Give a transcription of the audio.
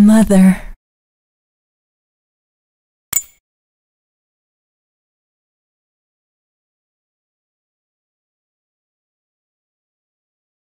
Mother.